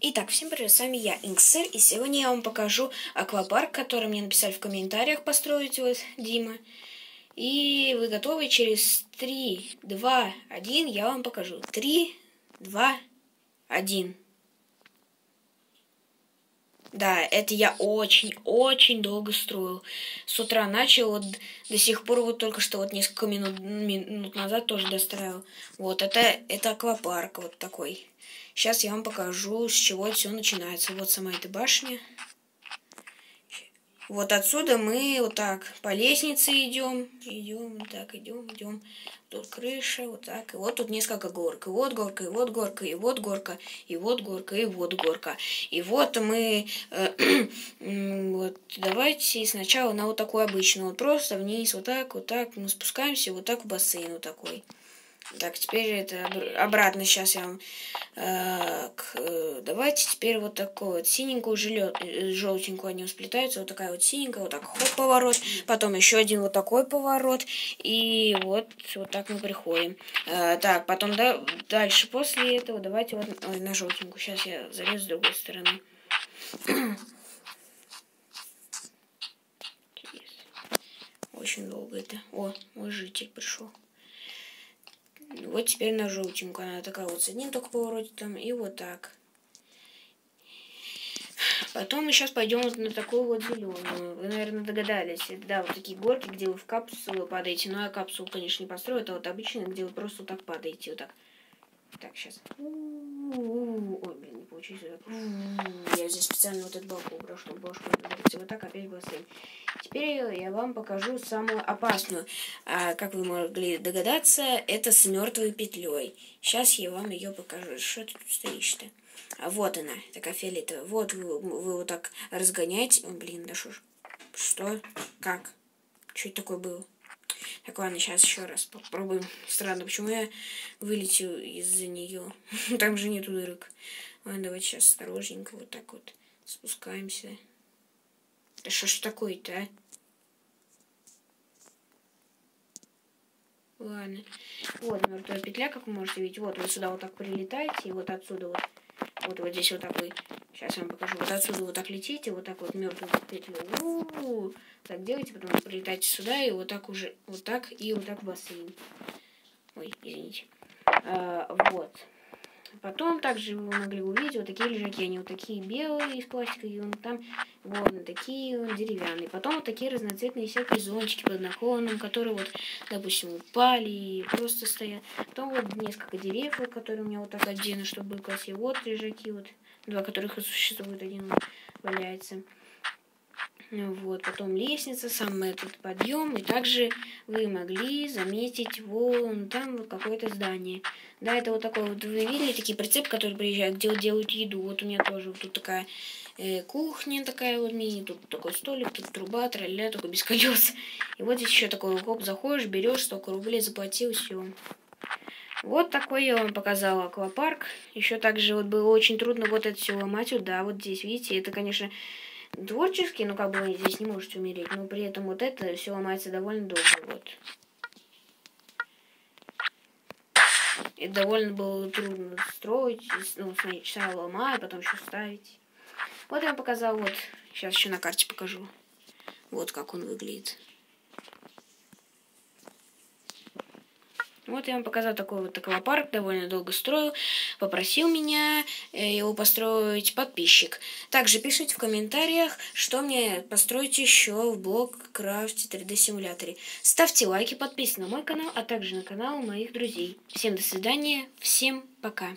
Итак, всем привет, с вами я, Инксер, и сегодня я вам покажу аквапарк, который мне написали в комментариях построить вот Дима. И вы готовы? Через 3, 2, 1 я вам покажу. 3, 2, 1. Да, это я очень-очень долго строил. С утра начал, вот до сих пор вот только что вот несколько минут, минут назад тоже достраивал. Вот, это, это аквапарк вот такой. Сейчас я вам покажу, с чего все начинается. Вот сама эта башня. Вот отсюда мы вот так по лестнице идем, идем, так идем, идем. Тут крыша, вот так. И вот тут несколько горок. И вот горка, и вот горка, и вот горка, и вот горка, и вот горка. И вот мы, э, вот, давайте сначала на вот такую обычную, вот просто вниз, вот так, вот так, мы спускаемся, вот так в бассейн вот такой. Так, теперь это обратно сейчас я вам... Э, э, давайте теперь вот такой вот синенькую, желё, э, желтенькую они сплетаются. Вот такая вот синенькая, вот так хоп, поворот. Потом еще один вот такой поворот. И вот, вот так мы приходим. Э, так, потом да, дальше после этого давайте вот ой, на желтенькую. Сейчас я залезу с другой стороны. Очень долго это. О, мой житель пришел. Вот теперь на желтенькую. Она такая вот с одним только поворотом. И вот так. Потом мы сейчас пойдем вот на такую вот зеленую. Вы, наверное, догадались. Да, вот такие горки, где вы в капсулу падаете. Но я капсулу, конечно, не построю. Это вот обычно, где вы просто вот так падаете. Вот так. Так, сейчас. Ой, блин, не получилось. Я здесь специально вот этот балку убрал, чтобы бошку Вот так опять бассейн. Теперь я вам покажу самую опасную. А, как вы могли догадаться, это с мертвой петлей. Сейчас я вам ее покажу. Что ты тут стоишь-то? А вот она, такая фиолетовая. Вот вы, вы вот так разгоняете. О, блин, да ж. Что? Как? Что это такое было? Так, ладно, сейчас еще раз попробуем. Странно, почему я вылетел из-за нее? Там же нету дырок. Ладно, давайте сейчас осторожненько вот так вот спускаемся. Да что ж такое-то, а? Ладно. Вот мертвая петля, как вы можете видеть. Вот вы сюда вот так прилетаете, и вот отсюда вот, вот, вот здесь вот так вы, сейчас я вам покажу, вот отсюда вот так летите, вот так вот мертвую петлю. У -у -у. Так делайте, потом прилетаете сюда, и вот так уже, вот так, и вот так в бассейн. Ой, извините. А, вот. Потом также вы могли увидеть вот такие лежаки. Они вот такие белые из пластика, и вон там вот такие вот деревянные. Потом вот такие разноцветные всякие зонтики под наклоном, которые вот, допустим, упали и просто стоят. Потом вот несколько деревьев, которые у меня вот так отдельно, чтобы было красиво. Вот лежаки, вот два которых существует, один валяется. Вот, потом лестница, сам этот подъем. И также вы могли заметить вон там вот какое-то здание. Да, это вот такой вот, вы видели такие прицепы, которые приезжают, где делают еду. Вот у меня тоже вот тут такая э, кухня такая вот мини, тут такой столик, тут труба, тролля, только без колес. И вот здесь еще такой хоп, заходишь, берешь, столько рублей заплатил, все. Вот такой я вам показала аквапарк. Еще также вот было очень трудно вот это все ломать. Вот, да, вот здесь, видите, это, конечно, творческий, ну как бы вы здесь не можете умереть, но при этом вот это все ломается довольно долго, вот. И довольно было трудно строить, ну, сначала ломаю, потом еще ставить. Вот я вам показал, вот, сейчас еще на карте покажу. Вот как он выглядит. Вот я вам показал такой вот аквапарк, довольно долго строил. Попросил меня э, его построить подписчик. Также пишите в комментариях, что мне построить еще в блог Крафте 3D симуляторе. Ставьте лайки, подписывайтесь на мой канал, а также на канал моих друзей. Всем до свидания, всем пока.